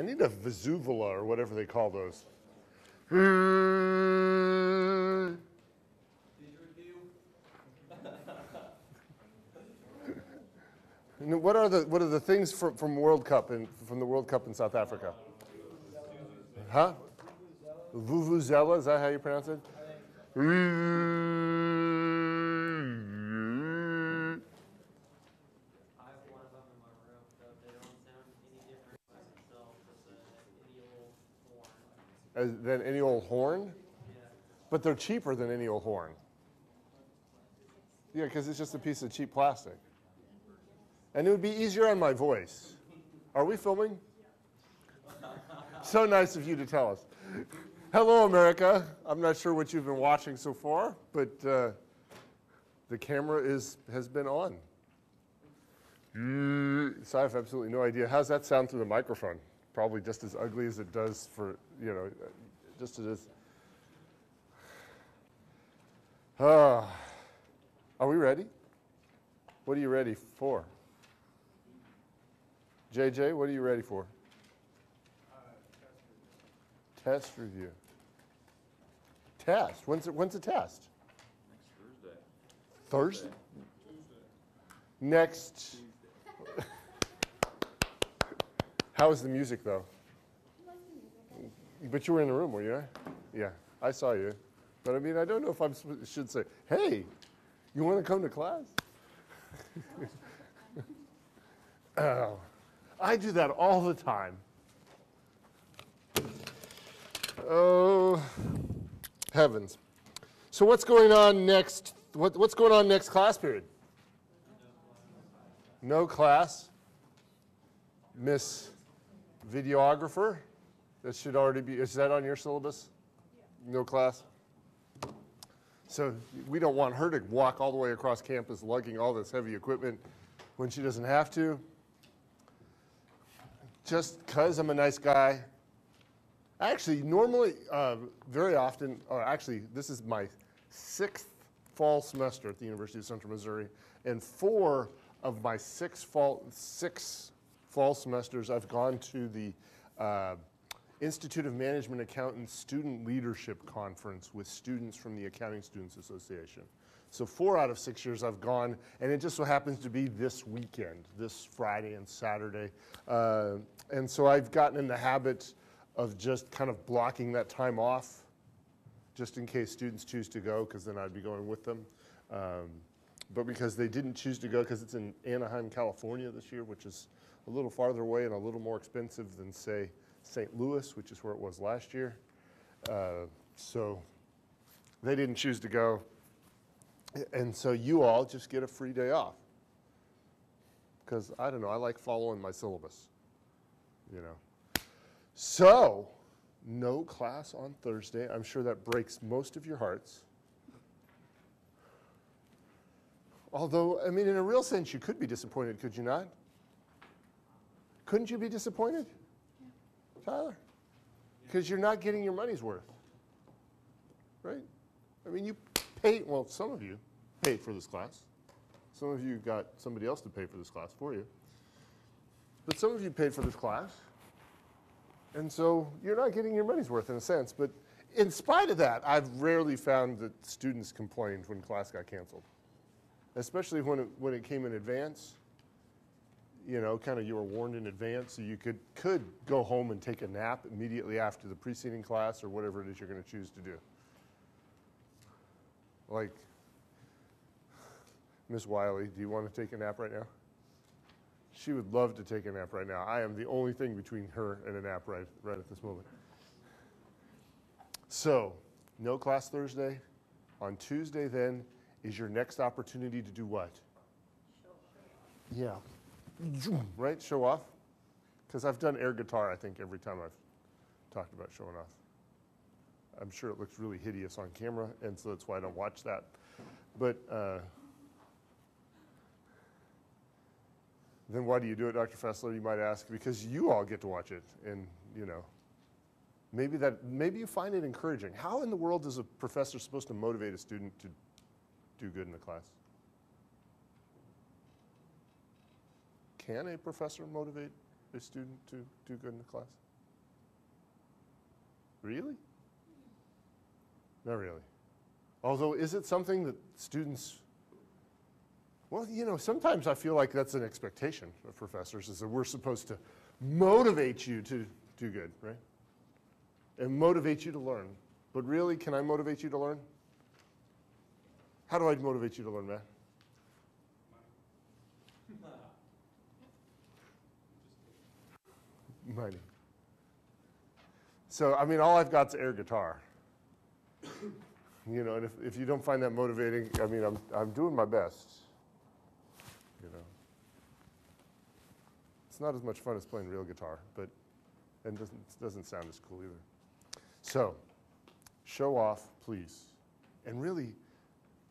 I need a Vesuvula or whatever they call those. what are the what are the things from, from World Cup and from the World Cup in South Africa? Huh? Vuvuzela, is that how you pronounce it? I have one of them in my room, though they don't sound any different by themselves, just a any old horn. As, than any old horn? But they're cheaper than any old horn. Yeah, because it's just a piece of cheap plastic. And it would be easier on my voice. Are we filming? so nice of you to tell us. Hello, America. I'm not sure what you've been watching so far, but uh, the camera is has been on. So I have absolutely no idea. How's that sound through the microphone? Probably just as ugly as it does for, you know, just as. is. Ah. Are we ready? What are you ready for? JJ, what are you ready for? Test review. Test. When's it, when's the test? Next Thursday. Thursday? Next. How was the music though? But you were in the room, were you? Yeah, I saw you. But I mean, I don't know if I should say, hey, you want to come to class? oh, I do that all the time. Oh, heavens. So what's going on next? What, what's going on next class period? No class. Miss Videographer? That should already be, is that on your syllabus? No class? So we don't want her to walk all the way across campus lugging all this heavy equipment when she doesn't have to. Just because I'm a nice guy. Actually, normally, uh, very often, or actually, this is my sixth fall semester at the University of Central Missouri, and four of my six fall, six fall semesters, I've gone to the uh, Institute of Management Accountants Student Leadership Conference with students from the Accounting Students Association. So four out of six years I've gone, and it just so happens to be this weekend, this Friday and Saturday. Uh, and so I've gotten in the habit of just kind of blocking that time off, just in case students choose to go, because then I'd be going with them. Um, but because they didn't choose to go, because it's in Anaheim, California this year, which is a little farther away and a little more expensive than, say, St. Louis, which is where it was last year. Uh, so they didn't choose to go. And so you all just get a free day off. Because I don't know, I like following my syllabus, you know. So, no class on Thursday. I'm sure that breaks most of your hearts. Although, I mean, in a real sense, you could be disappointed, could you not? Couldn't you be disappointed, Tyler? Because you're not getting your money's worth, right? I mean, you paid, well, some of you paid for this class. Some of you got somebody else to pay for this class for you. But some of you paid for this class. And so you're not getting your money's worth in a sense. But in spite of that, I've rarely found that students complained when class got canceled, especially when it, when it came in advance. You know, kind of you were warned in advance, so you could, could go home and take a nap immediately after the preceding class or whatever it is you're going to choose to do. Like, Miss Wiley, do you want to take a nap right now? She would love to take a nap right now. I am the only thing between her and a nap right, right at this moment. So, no class Thursday. On Tuesday, then, is your next opportunity to do what? Yeah. Right? Show off? Because I've done air guitar, I think, every time I've talked about showing off. I'm sure it looks really hideous on camera, and so that's why I don't watch that. But uh, then why do you do it, Dr. Fessler? You might ask. Because you all get to watch it, and you know, maybe that maybe you find it encouraging. How in the world is a professor supposed to motivate a student to do good in the class? Can a professor motivate a student to do good in the class? Really? Not really. Although, is it something that students, well, you know, sometimes I feel like that's an expectation of professors, is that we're supposed to motivate you to do good, right? And motivate you to learn. But really, can I motivate you to learn? How do I motivate you to learn, Matt? Money. So, I mean, all I've got is air guitar. You know, and if, if you don't find that motivating, I mean, I'm, I'm doing my best. You know, it's not as much fun as playing real guitar, but and doesn't doesn't sound as cool either. So, show off, please, and really,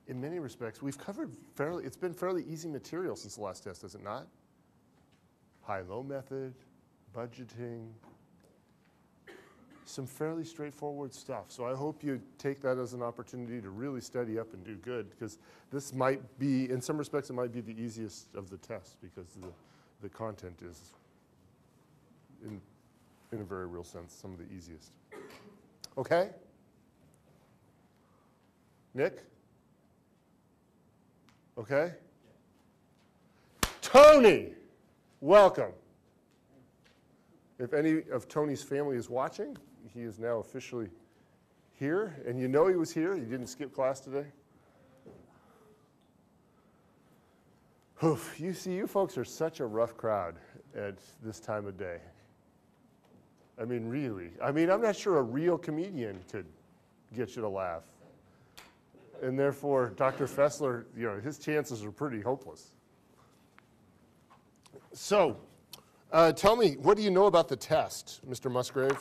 in many respects, we've covered fairly. It's been fairly easy material since the last test, has it not? High-low method, budgeting, some fairly straightforward stuff. So I hope you take that as an opportunity to really study up and do good because this might be, in some respects, it might be the easiest of the tests because the, the content is, in, in a very real sense, some of the easiest. Okay? Nick? Okay? Tony! Welcome. If any of Tony's family is watching, he is now officially here, and you know he was here. He didn't skip class today. Oof, you see, you folks are such a rough crowd at this time of day. I mean, really. I mean, I'm not sure a real comedian could get you to laugh. And therefore, Dr. Fessler, you know, his chances are pretty hopeless. So, uh, tell me, what do you know about the test, Mr. Musgrave?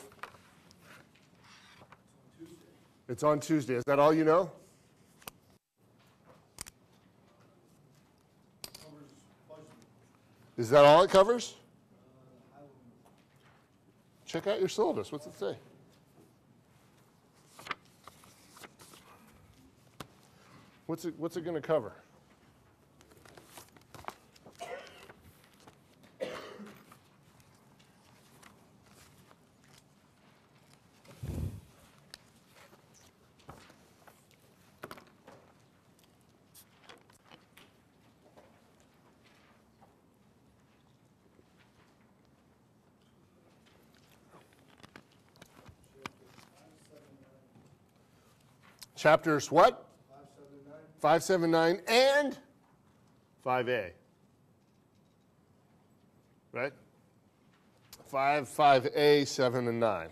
It's on Tuesday. Is that all you know? Is that all it covers? Check out your syllabus. What's it say? What's it, what's it going to cover? Chapters what? 579 and 5A. Right? 5, 5A, 7, and 9.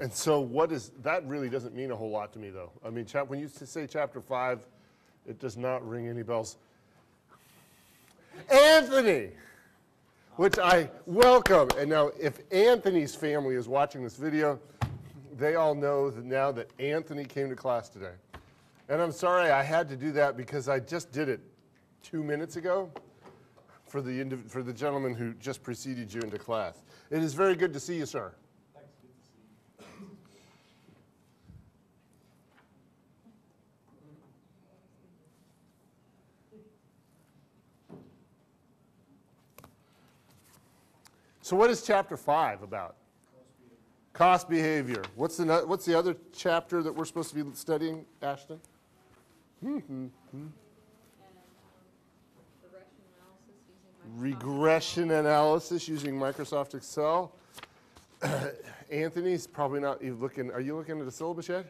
And so, what is that really doesn't mean a whole lot to me, though. I mean, chap, when you say chapter 5, it does not ring any bells. Anthony! Which I welcome. And now, if Anthony's family is watching this video, they all know that now that Anthony came to class today. And I'm sorry I had to do that because I just did it two minutes ago for the, for the gentleman who just preceded you into class. It is very good to see you, sir. So, what is chapter 5 about? Cost behavior. What's the, what's the other chapter that we're supposed to be studying, Ashton? Um, Regression analysis using Microsoft. Excel. Anthony's probably not looking, are you looking at the syllabus yet?